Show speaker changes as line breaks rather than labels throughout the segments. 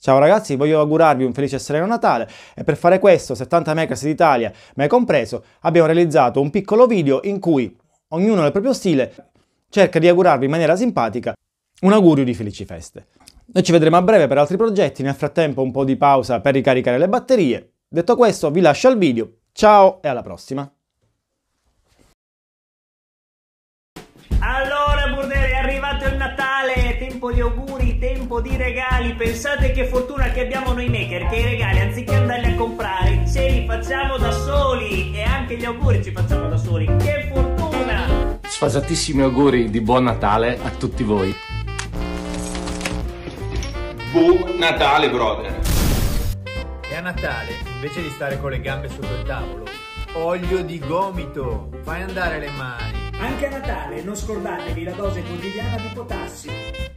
Ciao ragazzi, voglio augurarvi un felice e sereno Natale e per fare questo 70 Makers d'Italia, me compreso, abbiamo realizzato un piccolo video in cui ognuno nel proprio stile cerca di augurarvi in maniera simpatica un augurio di felici feste. Noi ci vedremo a breve per altri progetti, nel frattempo un po' di pausa per ricaricare le batterie. Detto questo vi lascio al video, ciao e alla prossima!
Allora Burdere, è arrivato il tempo di auguri, tempo di regali. Pensate che fortuna che abbiamo noi maker, che i regali anziché andarli a comprare, ce li facciamo da soli e anche gli auguri ci facciamo da soli. Che fortuna!
Sfasatissimi auguri di buon Natale a tutti voi.
Buon Natale, brother!
E a Natale, invece di stare con le gambe sotto il tavolo, olio di gomito, fai andare le mani.
Anche a Natale non scordatevi la dose quotidiana di potassio.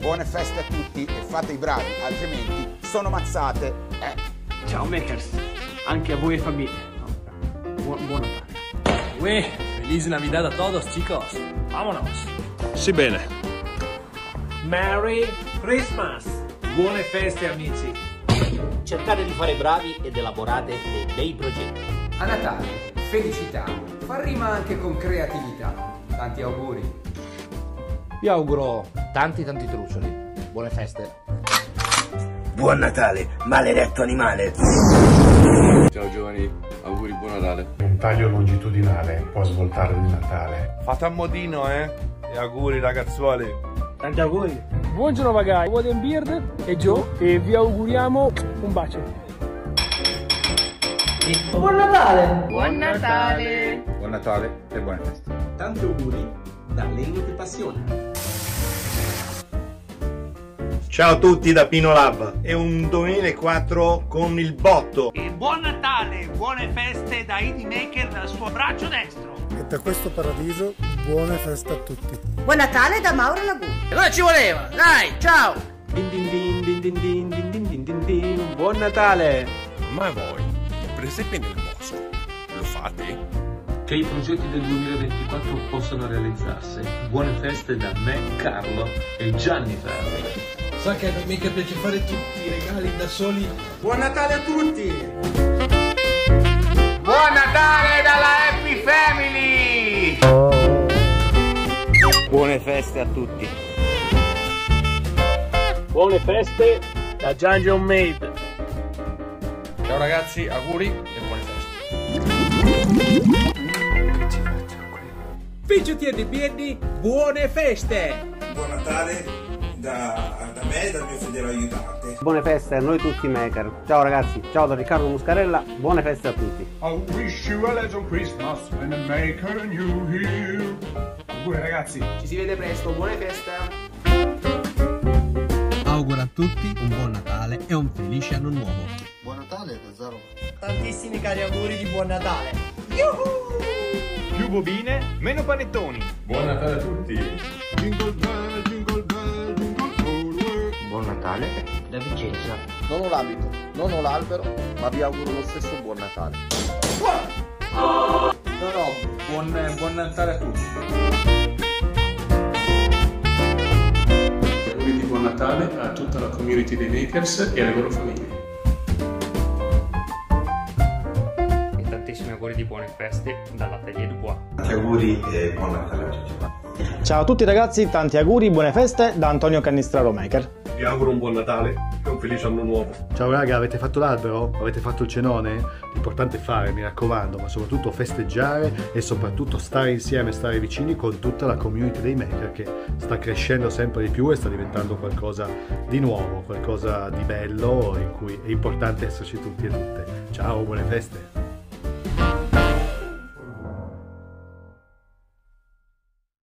Buone feste a tutti e fate i bravi, altrimenti sono mazzate. Eh.
Ciao Makers, anche a voi e famiglia. Buon, buon Natale.
Uè, feliz Navidad a todos, chicos. Vámonos.
Sì bene.
Merry Christmas. Buone feste amici.
Cercate di fare bravi ed elaborate dei bei progetti.
A Natale, felicità. Fa rima anche con creatività. Tanti auguri.
Vi auguro tanti tanti trucioli. Buone feste.
Buon Natale, maledetto animale.
Ciao giovani, auguri buon Natale.
Un taglio longitudinale può svoltare il Natale.
Fate a modino, eh? E auguri ragazzuoli.
Tanti auguri. Buongiorno ragazzi, Woden Beard e Joe e vi auguriamo un bacio.
Buon Natale!
Buon Natale!
Buon Natale e buone feste.
Tanti auguri da Legno di Passione.
Ciao a tutti da Pino Lab, è un 2004 con il botto.
E buon Natale, buone feste da ID Maker dal suo braccio destro.
E da questo paradiso, buone feste a tutti.
Buon Natale da Mauro Lagù.
E cosa ci voleva? Dai, ciao!
Din din din din din din din din din din din. Buon Natale!
Ma voi, presepe nel bosco, lo fate?
Che i progetti del 2024 possano realizzarsi. Buone feste da me, Carlo e Gianni Ferri.
Sa che a noi mica piace fare tutti i regali da soli.
Buon Natale a tutti!
Buon Natale dalla Happy Family!
Buone feste a tutti!
Buone feste da Dungeon Made!
Ciao ragazzi, auguri e buone feste!
Piccioti e Bienni, buone feste!
Buon Natale da, da me e dal mio fedele aiutante.
Buone feste a noi tutti maker. Ciao ragazzi, ciao da Riccardo Muscarella, buone feste a tutti.
I wish you a legend Christmas and a maker new here.
Auguri ragazzi, ci si vede presto, buone feste.
Auguro a tutti un buon Natale e un felice anno nuovo.
Buon Natale tesoro.
Tantissimi cari auguri di buon Natale.
Yuhu! Più bobine, meno panettoni.
Buon Natale a tutti.
Jingle bell, jingle bell, jingle
Buon Natale da Vicenza.
Non ho l'abito, non ho l'albero, ma vi auguro lo stesso buon Natale.
No, no, buon, buon Natale a tutti.
Buon Natale a tutta la community dei makers e alle loro famiglie.
Di buone feste dall'Atelier Dubois.
Tanti auguri e buon Natale a tutti.
Ciao a tutti ragazzi, tanti auguri, buone feste da Antonio Cannistraro Maker.
Vi auguro un buon Natale e un felice anno nuovo.
Ciao raga, avete fatto l'albero? Avete fatto il cenone? L'importante è fare, mi raccomando, ma soprattutto festeggiare e soprattutto stare insieme, stare vicini con tutta la community dei maker che sta crescendo sempre di più e sta diventando qualcosa di nuovo, qualcosa di bello in cui è importante esserci tutti e tutte. Ciao, buone feste!